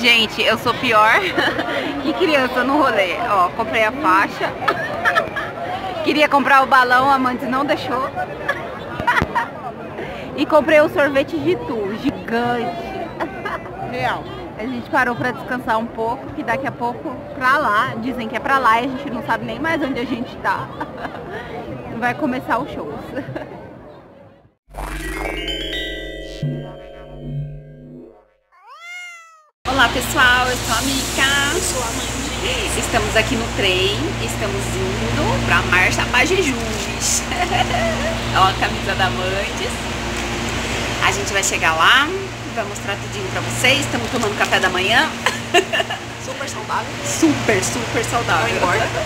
Gente, eu sou pior que criança no rolê. Ó, comprei a faixa. Queria comprar o balão, a Mandes não deixou. E comprei o sorvete de tu, gigante. Real. A gente parou pra descansar um pouco, que daqui a pouco pra lá, dizem que é pra lá e a gente não sabe nem mais onde a gente tá. Vai começar o show. Olá pessoal, eu sou a Mica. Eu sou a Mandy. Estamos aqui no trem, estamos indo pra Marcha Pajejus. Ó a camisa da Mandes. A gente vai chegar lá, vai mostrar tudinho pra vocês. Estamos tomando café da manhã. Super saudável. Super, super saudável. Não engorda.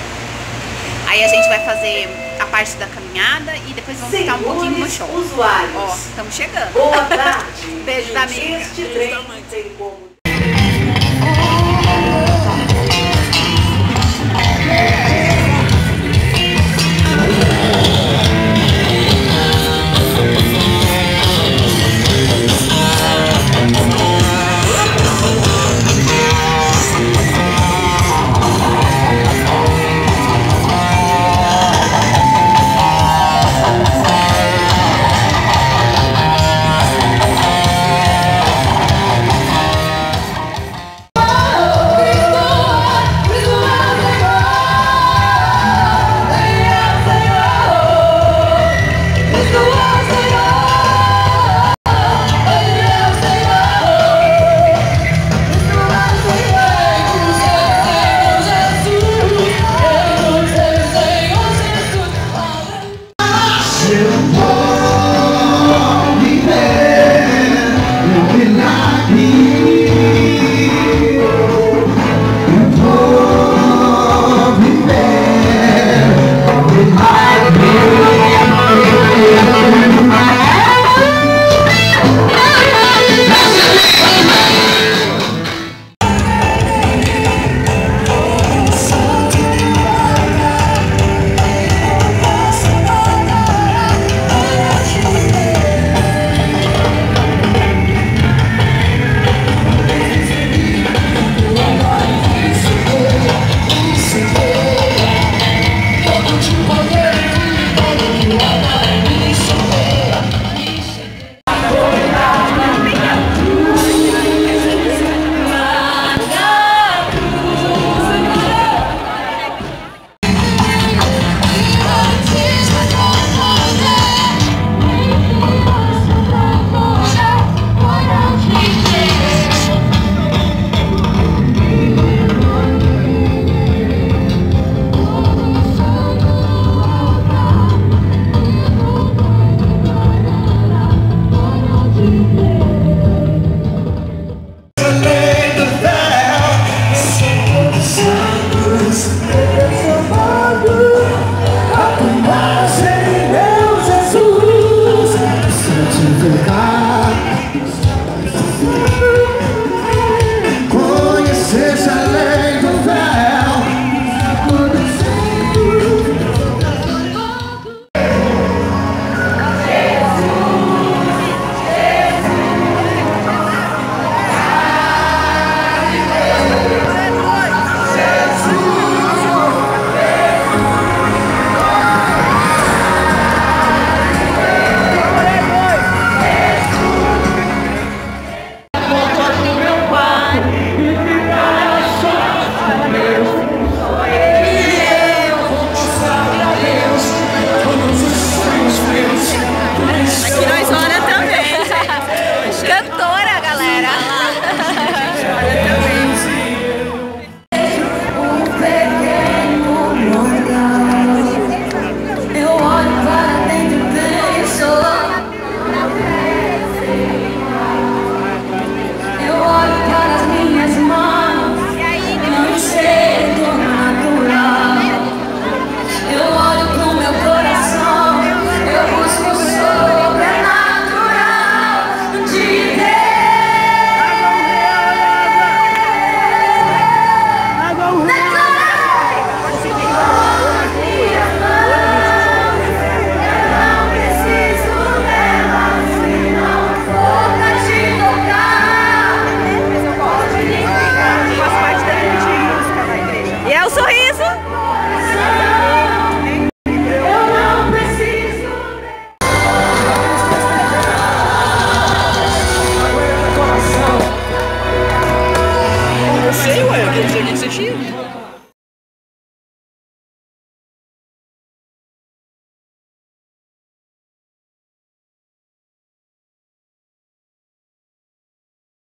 Aí a gente vai fazer a parte da caminhada e depois vamos ficar um pouquinho no show. usuários. Ó, estamos chegando. Boa tarde. Beijo da Mica. Este trem tem como